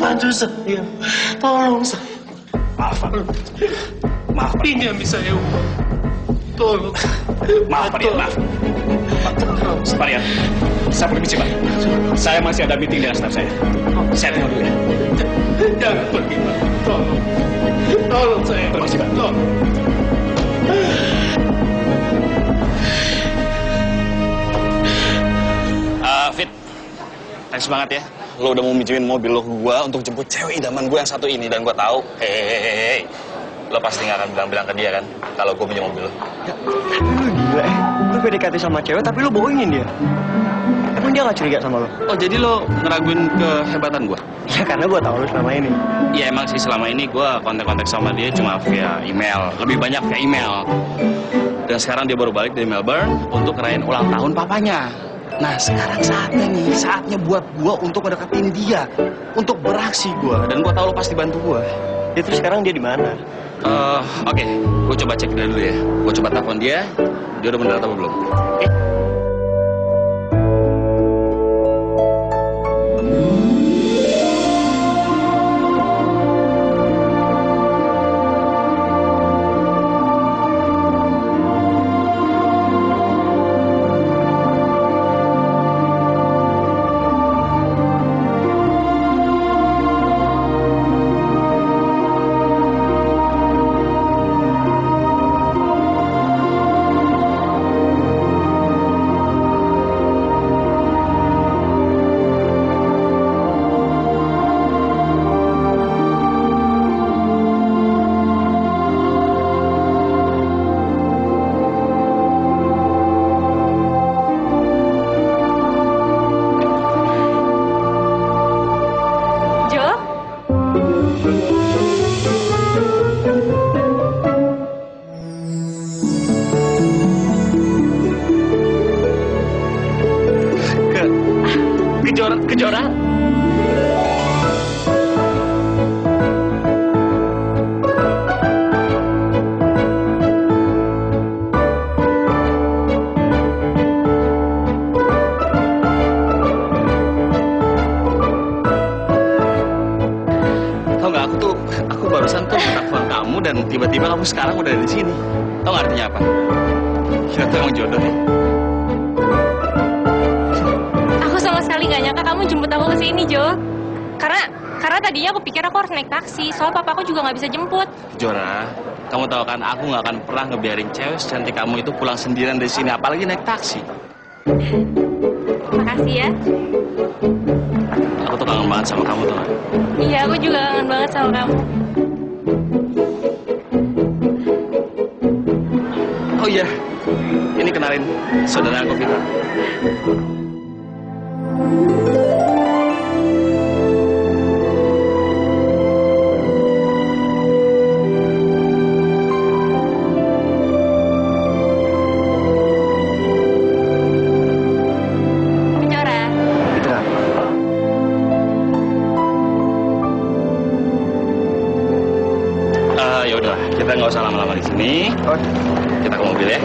bantu saya. Tolong saya. Maaf, Pak. Maaf, Pak. Ini yang bisa saya ubah. Tolong. Maaf, Pak maaf. Pak Rian, saya permisi, Pak. Saya masih ada meeting dengan staf saya. Saya tinggal dulu ya. Jangan pergi, Pak. Tolong. Tolong saya. Permisi, Pak. Tolong. Uh, Fit, thanks banget ya. Lo udah mau minjemin mobil lo gua untuk jemput cewek idaman gue yang satu ini dan gua tahu, hehehe, lo pasti nggak akan bilang-bilang ke dia kan kalau gue minjem mobil lo. Ya, tapi lu gila eh. Lu PDKT sama cewek tapi lu bohongin dia. Emang dia gak curiga sama lu? Oh jadi lo ngeraguin kehebatan gua? Ya karena gua tahu lu selama ini. Ya emang sih selama ini gua kontak-kontak sama dia cuma via email, lebih banyak via email. Dan sekarang dia baru balik dari Melbourne untuk ngerayain ulang tahun papanya. Nah sekarang saatnya nih, saatnya buat gua untuk mendekatin dia, untuk beraksi gua. Dan gua tahu lo pasti bantu gua. Ya terus sekarang dia di mana? Eh, oke, gua coba cek dia dulu ya. Gua coba telepon dia, dia udah bener atau belum? Kejora. Tau nggak aku tuh, aku barusan tuh telepon kamu dan tiba-tiba kamu sekarang udah di sini. Nggak artinya apa? Kita tuh emang jodoh ya. Sama sekali nggak nyangka kamu jemput aku ke sini, Jo. Karena karena tadinya aku pikir aku harus naik taksi, soal papa aku juga nggak bisa jemput. Jora, kamu tahu kan aku nggak akan pernah ngebiarin cewek secantik kamu itu pulang sendirian dari sini, apalagi naik taksi. Makasih ya. Aku tuh kangen banget sama kamu tuh. Iya, aku juga kangen banget sama kamu. Oh iya, ini kenalin saudara aku Vita. Kita nggak usah lama-lama di sini. Kita ke mobil ya.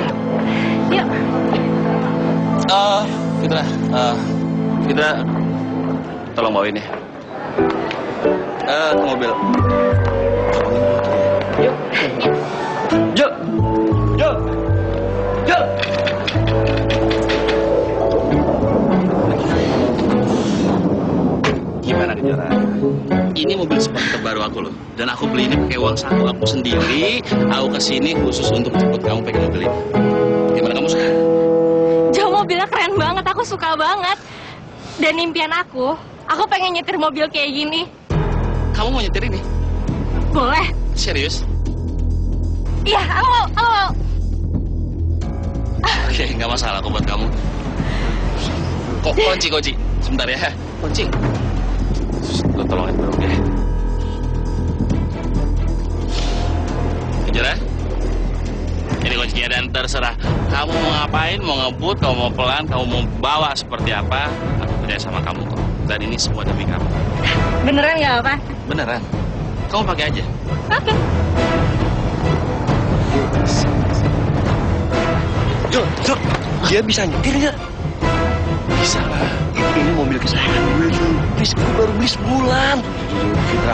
Yuk. Eh, Fitra, eh, Fitra, tolong bawain ya. Eh, ke mobil. yuk. Jo. Jo. Jo. Gimana Kejora? Ini mobil sport terbaru aku loh. Dan aku beli ini pakai uang saku aku sendiri. Aku ke sini khusus untuk jemput kamu pakai mobil ini. Gimana kamu suka? Jo mobilnya keren banget, aku suka banget. Dan impian aku, aku pengen nyetir mobil kayak gini. Kamu mau nyetir ini? Boleh? Serius? Iya, aku mau, aku mau. Oke, nggak masalah aku buat kamu. Kok kunci kunci? Sebentar ya. Kunci. Lo tolongin dulu ya. Jujur ya? Ini kuncinya dan terserah kamu mau ngapain, mau ngebut, kamu mau pelan, kamu mau bawa seperti apa, percaya sama kamu kok. Dan ini semua demi kamu. Beneran nggak apa? Beneran. Kamu pakai aja. Oke. Jo, Jo. Dia bisa nyetir nggak? bisa lah. Ini mobil kesayangan gue tuh. Please, gue baru beli sebulan.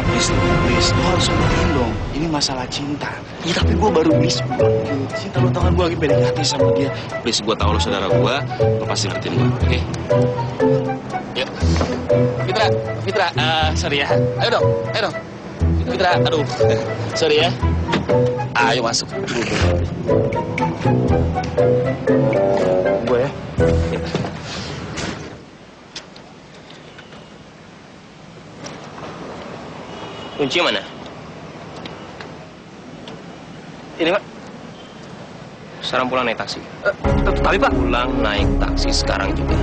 Please, please. Lo harus ngertiin dong. Ini masalah cinta. Ya tapi gue baru beli sebulan. Cinta lo tau kan gue lagi PDKT sama dia. Please, gue tau lo saudara gue. Lo pasti ngertiin gue, oke? Yuk. Fitra, Fitra, eh, sorry ya. Ayo dong, ayo dong. Fitra, aduh. sorry ya. Ayo masuk. Kunci mana? Ini pak. Sekarang pulang naik taksi. Eh, tapi pak. Pulang naik taksi sekarang juga.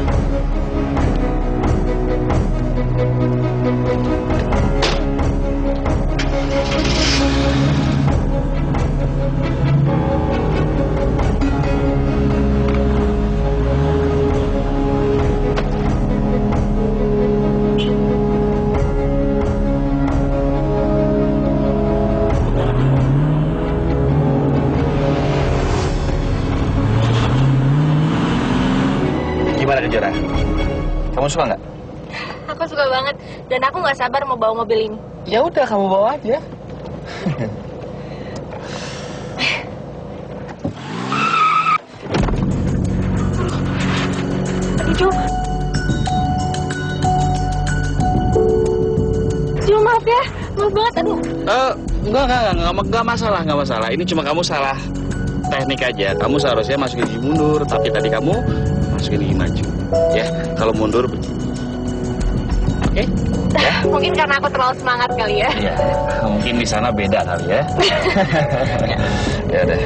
Gimana kejuaraan? Kamu suka nggak? Aku suka banget dan aku nggak sabar mau bawa mobil ini. Ya udah, kamu bawa aja. Aduh, Jo. Jo, maaf ya. Maaf banget. Aduh. Eh, enggak, enggak, enggak, enggak, enggak masalah, enggak masalah. Ini cuma kamu salah teknik aja. Kamu seharusnya masukin gigi mundur, tapi tadi kamu masukin gigi maju. Ya, kalau mundur begini. Oke? Mungkin karena aku terlalu semangat kali ya. Ya, mungkin di sana beda kali ya. ya udah.